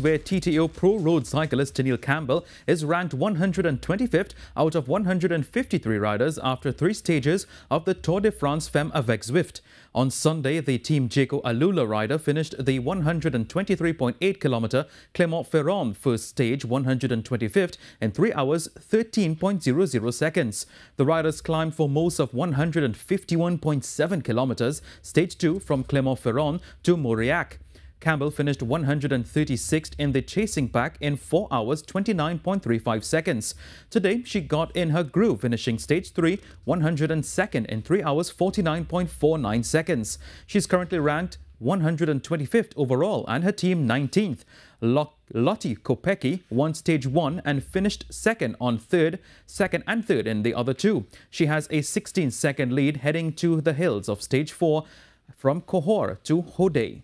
where TTO Pro Road cyclist Teniel Campbell is ranked 125th out of 153 riders after three stages of the Tour de France Femme avec Zwift. On Sunday, the Team Jayco AlUla rider finished the 123.8 kilometer Clermont-Ferrand first stage 125th in 3 hours 13.00 seconds. The riders climbed for most of 151.7 kilometers, stage 2 from Clermont-Ferrand to Mauriac. Campbell finished 136th in the chasing pack in 4 hours 29.35 seconds. Today, she got in her groove, finishing stage 3 102nd in 3 hours 49.49 seconds. She's currently ranked 125th overall and her team 19th. Lotte Kopecky won stage 1 and finished second on third, second and third in the other two. She has a 16 second lead heading to the hills of stage 4 from Cahors to Rodez.